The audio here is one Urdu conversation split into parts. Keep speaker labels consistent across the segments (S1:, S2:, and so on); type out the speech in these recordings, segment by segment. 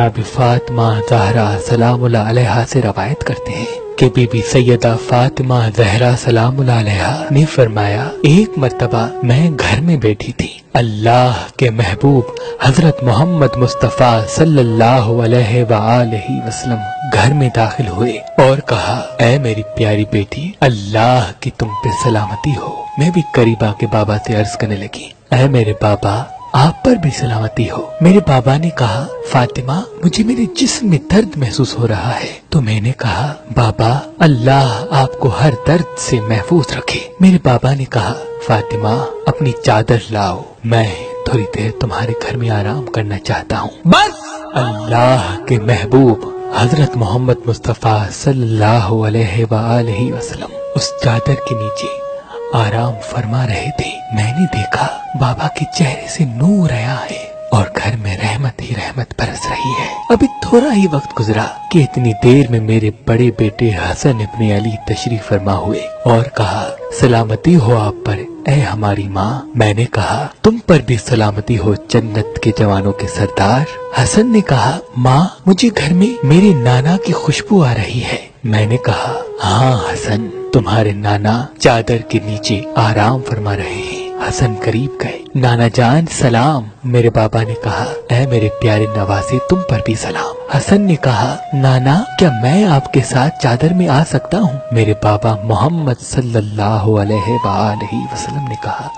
S1: نبی فاطمہ زہرا سلام اللہ علیہ سے روایت کرتے ہیں کہ بی بی سیدہ فاطمہ زہرا سلام اللہ علیہ نے فرمایا، ایک مرتبہ میں گھر میں بیٹھی تھی۔ اللہ کے محبوب حضرت محمد مصطفیٰ صلی اللہ علیہ وآلہ وسلم گھر میں داخل ہوئے اور کہا، اے میری پیاری بیٹی، اللہ کی تم پہ سلامتی ہو۔ میں بھی قریب کے بابا سے عرض کرنے لگی، اے میرے بابا آپ پر بھی سلامتی ہو۔ میرے بابا نے کہا، فاطمہ، مجھے میرے جسم میں درد محسوس ہو رہا ہے۔ تو میں نے کہا، بابا، اللہ آپ کو ہر درد سے محفوظ رکھے۔ میرے بابا نے کہا، فاطمہ، اپنی چادر لاؤ۔ میں تھوڑی دیر تمہارے گھر میں آرام کرنا چاہتا ہوں۔
S2: بس!
S1: اللہ کے محبوب، حضرت محمد مصطفیٰ صلی اللہ علیہ وآلہ وسلم، اس چادر کے نیچے آرام فرما رہے تھے۔ میں نے دیکھا بابا کے چہرے سے نور آیا ہے اور گھر میں رحمت ہی رحمت برس رہی ہے۔ ابھی تھوڑا ہی وقت گزرا کہ اتنی دیر میں میرے بڑے بیٹے حسن ابن علی تشریف فرما ہوئے اور کہا، سلامتی ہو آپ پر۔ اے ہماری ماں، میں نے کہا، تم پر بھی سلامتی ہو جنت کے جوانوں کے سردار۔ حسن نے کہا، ماں، مجھے گھر میں میرے نانا کی خوشبو آ رہی ہے۔ میں نے کہا ہاں حسن تمہارے نانا چادر کے نیچے آرام فرما رہے ہیں۔ حسن قریب گئے۔ نانا جان، سلام۔ میرے بابا نے کہا، اے میرے پیارے نوازے تم پر بھی سلام۔ حسن نے کہا، نانا، کیا میں آپ کے ساتھ چادر میں آ سکتا ہوں؟ میرے بابا محمد صلی اللہ علیہ وآلہ وسلم نے کہا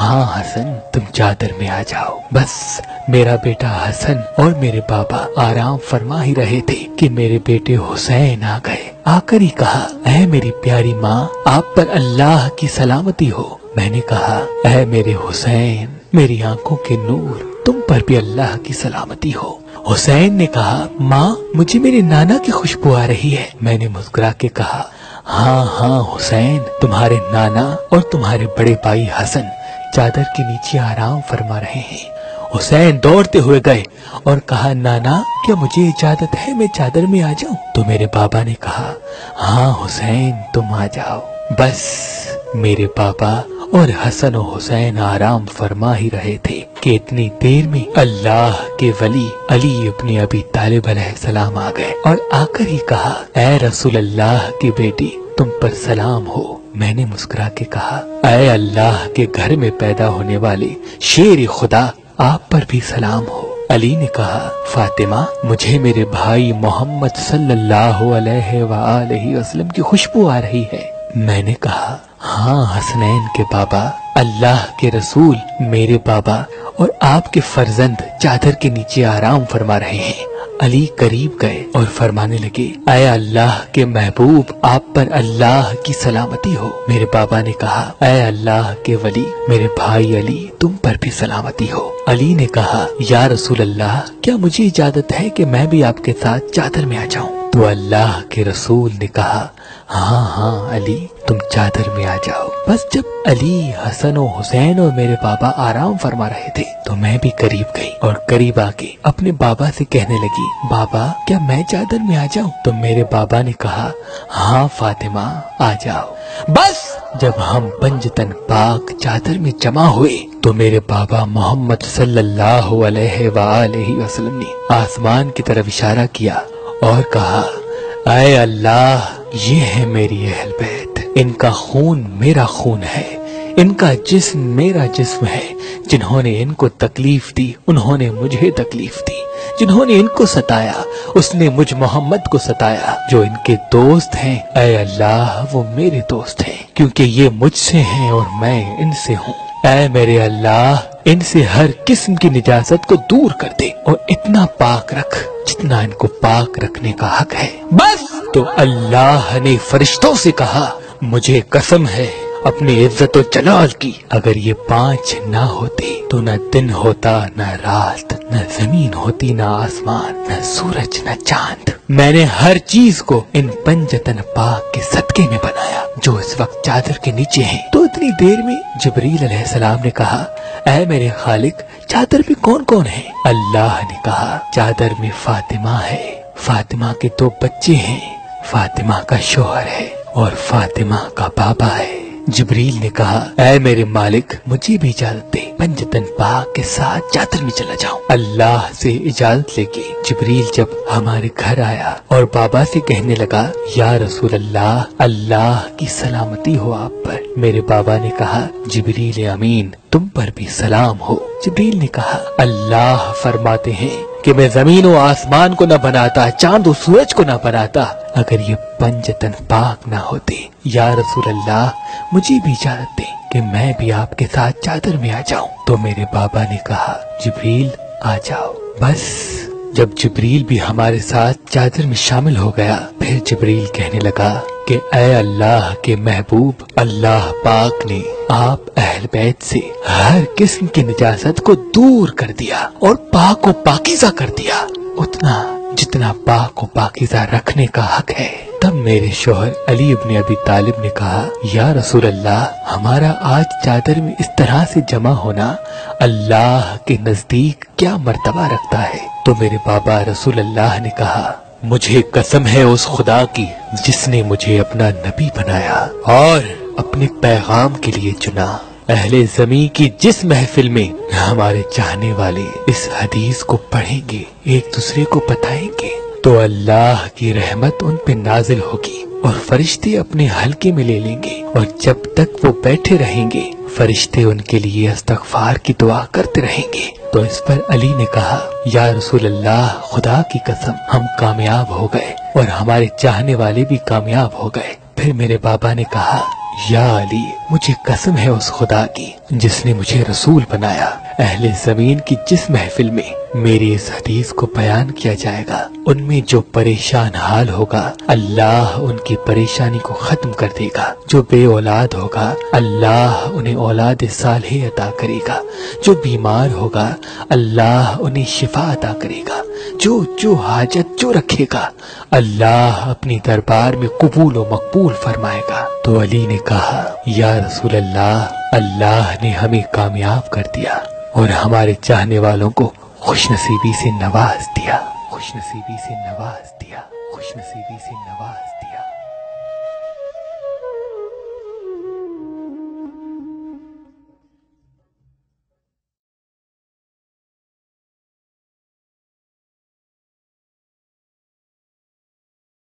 S1: ہاں حسن، تم چادر میں آ جاؤ۔ بس، میرا بیٹا حسن اور میرے بابا آرام فرما ہی رہے تھے کہ میرے بیٹے حسین آ گئے۔ آ کر ہی کہا، اے میری پیاری ماں، آپ پر اللہ کی سلامتی ہو۔ میں نے کہا، اے میرے حسین، میری آنکھوں کے نور، تم پر بھی اللہ کی سلامتی ہو. حسین نے کہا، ماں، مجھے میرے نانا کی خوشبو آ رہی ہے. میں نے مسکرا کے کہا ہاں ہاں حسین، تمہارے نانا اور تمہارے بڑے بھائی حسن چادر کے نیچے آرام فرما رہے ہیں۔ حسین دوڑتے ہوئے گئے اور کہا، نانا، کیا مجھے اجازت ہے میں چادر میں آ جاؤں؟ تو میرے بابا نے کہا ہاں حسین، تم آ جاؤ۔ بس، میرے بابا اور حسن و حسین آرام فرما ہی رہے تھے کہ اتنی دیر میں اللہ کے ولی علی ابن ابی طالب علیہ السلام آ گئے اور آ کر ہی کہا، اے رسول اللہ کی بیٹی، تم پر سلام ہو۔ میں نے مسکرا کے کہا، اے اللہ کے گھر میں پیدا ہونے والے شیر خدا، آپ پر بھی سلام ہو۔ علی نے کہا، فاطمہ، مجھے میرے بھائی محمد صلی اللہ علیہ وآلہ وسلم کی خوشبو آ رہی ہے۔ میں نے کہا ہاں حسنین کے بابا، اللہ کے رسول میرے بابا اور آپ کے فرزند چادر کے نیچے آرام فرما رہے ہیں۔ علی قریب گئے اور فرمانے لگے، اے اللہ کے محبوب، آپ پر اللہ کی سلامتی ہو۔ میرے بابا نے کہا، اے اللہ کے ولی، میرے بھائی علی، تم پر بھی سلامتی ہو۔ علی نے کہا، یا رسول اللہ، کیا مجھے اجازت ہے کہ میں بھی آپ کے ساتھ چادر میں آ جاؤں؟ تو اللہ کے رسول نے کہا ہاں ہاں علی، تم چادر میں آ جاؤ۔ بس جب علی، حسن و حسین اور میرے بابا آرام فرما رہے تھے، تو میں بھی قریب گئی اور قریب آ کے اپنے بابا سے کہنے لگی، بابا، کیا میں چادر میں آ جاؤں؟ تو میرے بابا نے کہا ہاں فاطمہ، آ جاؤ۔
S2: بس
S1: جب ہم پنجتن پاک چادر میں جمع ہوئے، تو میرے بابا محمد صلی اللہ علیہ وآلہ وسلم نے آسمان کی طرف اشارہ کیا۔ اور کہا، اے اللہ، یہ ہے میری اہل بیت۔ ان کا خون میرا خون ہے۔ ان کا جسم میرا جسم ہے۔ جنہوں نے ان کو تکلیف دی، انہوں نے مجھے تکلیف دی۔ جنہوں نے ان کو ستایا، اس نے مجھ محمد کو ستایا۔ جو ان کے دوست ہیں، اے اللہ، وہ میرے دوست ہیں۔ کیونکہ یہ مجھ سے ہیں اور میں ان سے ہوں۔ اے میرے اللہ ان سے ہر قسم کی نجازت کو دور کر دے اور اتنا پاک رکھ جتنا ان کو پاک رکھنے کا حق ہے۔
S2: بس!
S1: تو اللہ نے فرشتوں سے کہا مجھے قسم ہے اپنی عزت و جلال کی۔ اگر یہ پانچ نہ ہوتے تو نہ دن ہوتا، نہ رات، نہ زمین ہوتی، نہ آسمان، نہ سورج، نہ چاند۔ میں نے ہر چیز کو ان پنجتن پاک کے صدقے میں بنایا، جو اس وقت چادر کے نیچے ہیں۔ تو اتنی دیر میں جبریل علیہ السلام نے کہا، اے میرے خالق، چادر میں کون کون ہے؟ اللہ نے کہا، چادر میں فاطمہ ہے۔ فاطمہ کے دو بچے ہیں۔ فاطمہ کا شوہر ہے اور فاطمہ کا بابا ہے۔ جبریل نے کہا، اے میرے مالک، مجھے بھی اجازت دے پنجتن پاک کے ساتھ چادر میں چلا جاؤں۔ اللہ سے اجازت لے کے جبریل جب ہمارے گھر آیا اور بابا سے کہنے لگا، یا رسول اللہ اللہ کی سلامتی ہو آپ پر۔ میرے بابا نے کہا، جبریل امین، تم پر بھی سلام ہو۔ جبریل نے کہا، اللہ فرماتے ہیں کہ میں زمین و آسمان کو نہ بناتا، چاند و سورج کو نہ بناتا، اگر یہ پنجتن پاک نہ ہوتے، یا رسول اللہ، مجھے بھی اجازت دیں کہ میں بھی آپ کے ساتھ چادر میں آ جاؤں۔ تو میرے بابا نے کہا، جبریل، آ جاؤ۔ بس۔ جب جبریل بھی ہمارے ساتھ چادر میں شامل ہو گیا، پھر جبریل کہنے لگا کہ اے اللہ کے محبوب، اللہ پاک نے آپ اہل بیت سے ہر قسم کی نجاست کو دور کر دیا اور پاک و پاکیزہ کر دیا۔ اتنا جتنا پاک و پاکیزہ رکھنے کا حق ہے۔ تب میرے شوہر علی ابن ابی طالب نے کہا، یا رسول اللہ، ہمارا آج چادر میں اس طرح سے جمع ہونا اللہ کے نزدیک کیا مرتبہ رکھتا ہے؟ تو میرے بابا رسول اللہ نے کہا، مجھے قسم ہے اس خدا کی جس نے مجھے اپنا نبی بنایا اور اپنے پیغام کے لیے چنا۔ اہل زمین کی جس محفل میں ہمارے چاہنے والے اس حدیث کو پڑھیں گے، ایک دوسرے کو بتائیں گے۔ تو اللہ کی رحمت ان پہ نازل ہوگی اور فرشتے اپنے حلقے میں لے لیں گے اور جب تک وہ بیٹھے رہیں گے، فرشتے ان کے لیے استغفار کی دعا کرتے رہیں گے۔ تو اس پر علی نے کہا، یا رسول اللہ، خدا کی قسم، ہم کامیاب ہو گئے اور ہمارے چاہنے والے بھی کامیاب ہو گئے۔ پھر میرے بابا نے کہا، یا علی، مجھے قسم ہے اس خدا کی، جس نے مجھے رسول بنایا۔ اہل زمین کی جس محفل میں میری اس حدیث کو بیان کیا جائے گا، ان میں جو پریشان حال ہوگا، اللہ ان کی پریشانی کو ختم کر دے گا۔ جو بے اولاد ہوگا، اللہ انہیں اولاد صالح عطا کرے گا۔ جو بیمار ہوگا، اللہ انہیں شفا عطا کرے گا۔ جو جو حاجت، جو رکھے گا، اللہ اپنی دربار میں قبول و مقبول فرمائے گا۔ تو علی نے کہا، یا رسول اللہ اللہ نے ہمیں کامیاب کر دیا اور ہمارے چاہنے والوں کو خوش نصیبی سے نواز دیا۔ خوش نصیبی سے نواز دیا۔ خوش نصیبی سے نواز دیا۔